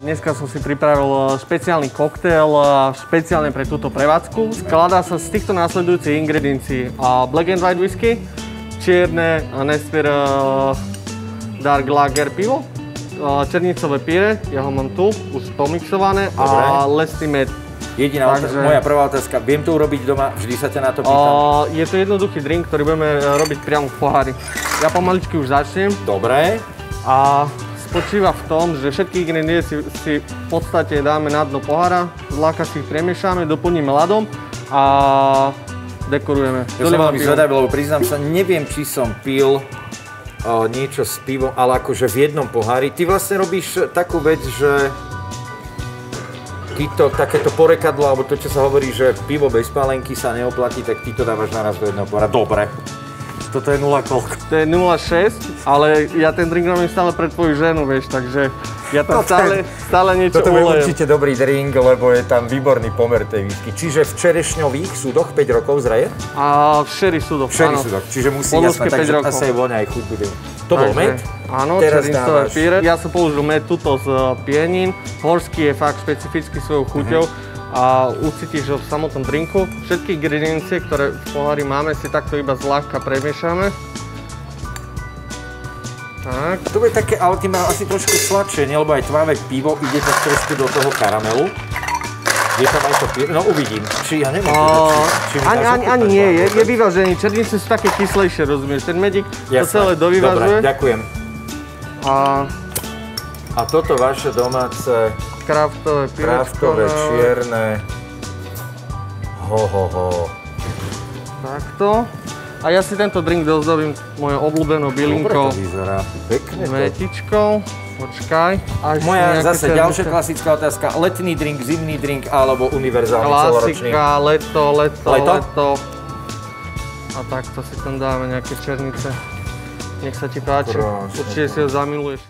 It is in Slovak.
Dneska som si pripravil špeciálny koktail eh, špeciálne pre túto prevádzku. Skladá sa z týchto následujúcich ingrediencií. Black and White whisky, čierne Nespir eh, Dark Lager pivo, eh, černicové píre, ja ho mám tu, už pomixované, a lesný med. Jediná Takže- Takže... moja prvá otázka, viem to urobiť doma? Vždy sa ťa na to pýtam. Je to jednoduchý drink, ktorý budeme robiť priamo v pohári. Ja pomaličky už začnem Dobre. a spočíva v tom, že všetky ingrediencie si, si v podstate dáme na dno pohára, zláka si ich premiešame, doplníme ľadom a dekorujeme. Ja som veľmi zvedavý, lebo priznám sa, neviem, či som pil o, niečo s pivom, ale akože v jednom pohári. Ty vlastne robíš takú vec, že ty to, takéto porekadlo, alebo to, čo sa hovorí, že pivo bez pálenky sa neoplatí, tak ty to dávaš naraz do jedného pohára. Dobre. Toto je 0 koľko? To je 0,6, ale ja ten drink robím stále pre tvoju ženu, vieš, takže ja tam No stále, stále niečo Toto je určite dobrý drink, lebo je tam výborný pomer tej whisky. Čiže v čerešňových súdoch 5 rokov zraje? A v sherry súdoch, Všeli áno. súdok, čiže musí Polúške jasné, 5 takže rokov. asi aj voňa, aj chuť bude. To bol med? Áno, Teraz dávaš- píre. Ja som použil med tuto z eh, pienín. Horský je fakt špecificky svojou chuťou a ucítiš ho v samotnom drinku. Všetky ingrediencie, ktoré v pohári máme, si takto iba zľahka premiešame. Tak. To bude také, ale ty má asi trošku sladšie, nie? Lebo aj tmavé pivo ide tak trošku do toho karamelu. Je tam aj to pivo? No uvidím. Či ja teda, A, či, či ani, ani, ani nie, je, je vyvážený. Černice sú také kyslejšie, rozumieš? Ten medik to Jasné. celé dovyvažuje. Dobre, ďakujem. A A toto vaše domáce, kraftové kráftové, no, čierne. Ho, ho, ho. Takto. A ja si tento drink dozdobím mojou obľúbenou Dobre bylinkou. to vyzerá. Pekne to. Metičkou. Počkaj. A ešte Moja zase černice. ďalšia klasická otázka. Letný drink, zimný drink alebo univerzálny celoročný? Klasika, leto, leto, Leto? leto. A takto si tam dáme nejaké černice. Nech sa ti páči. Určite si ho zamiluješ.